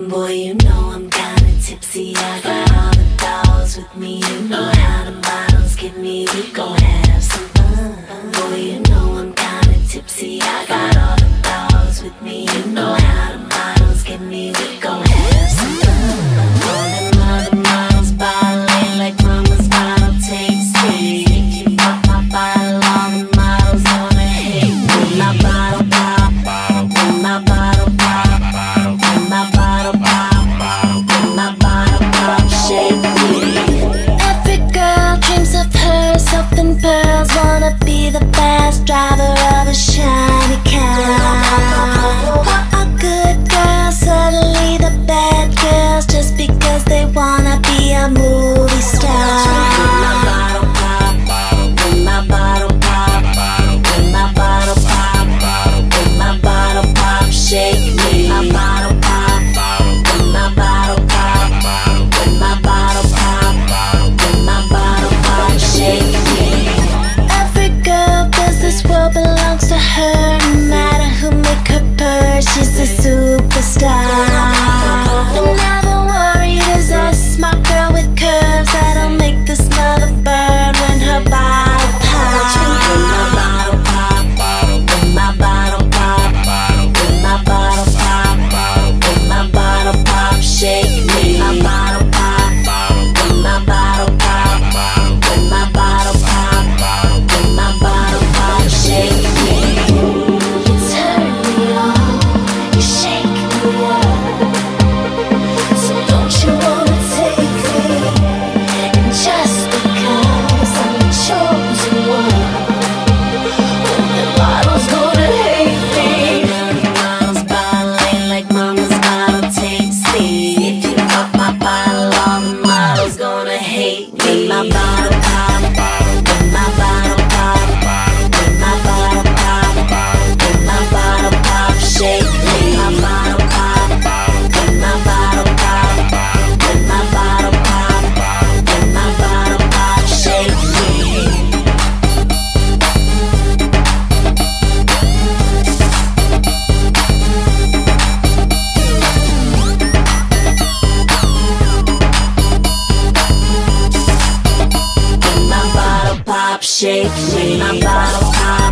Boy, you know I'm kinda tipsy. I got all the dolls with me. You know how the models get me. We gon' hate me. My body. shake, shake my bottle high.